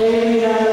Amen.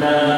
나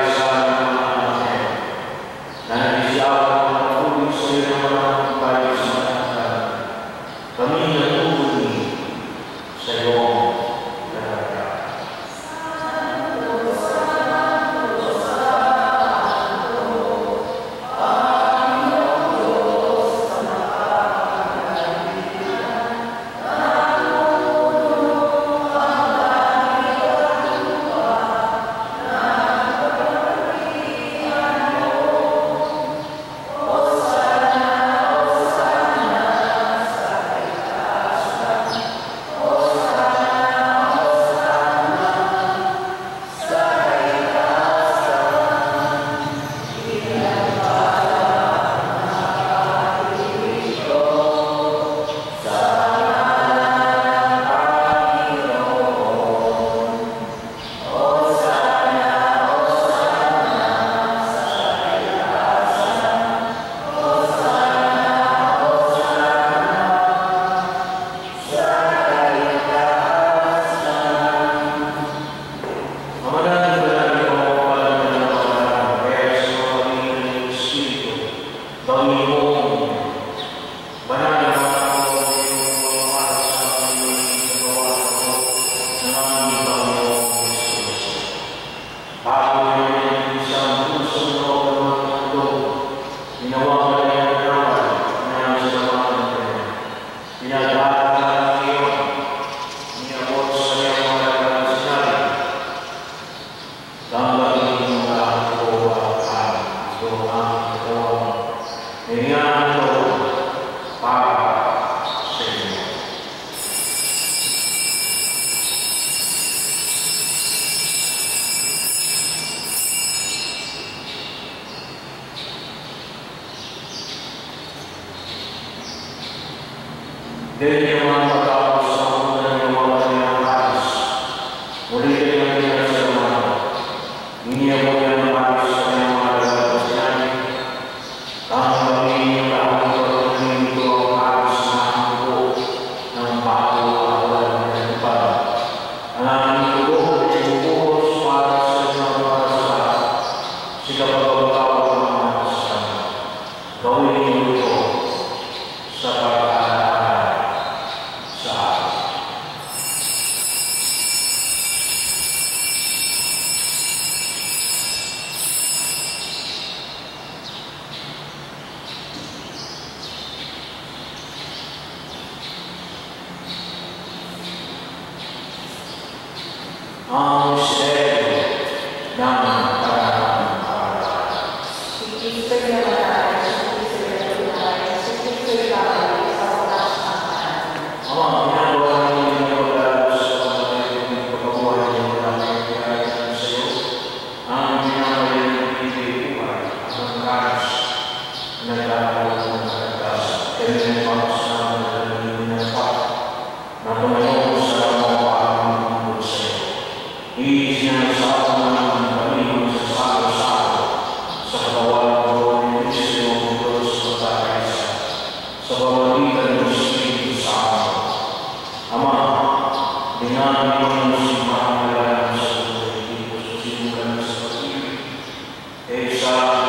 Esa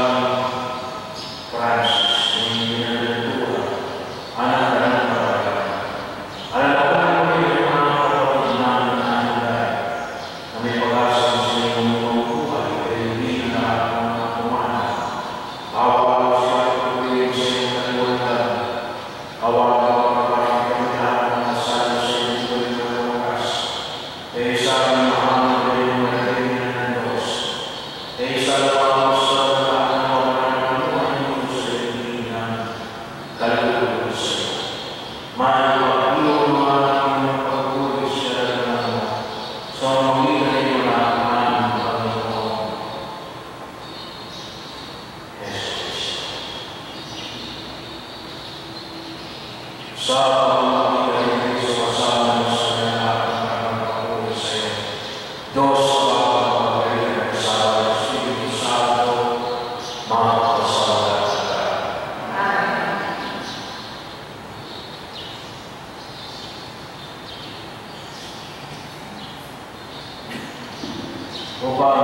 我把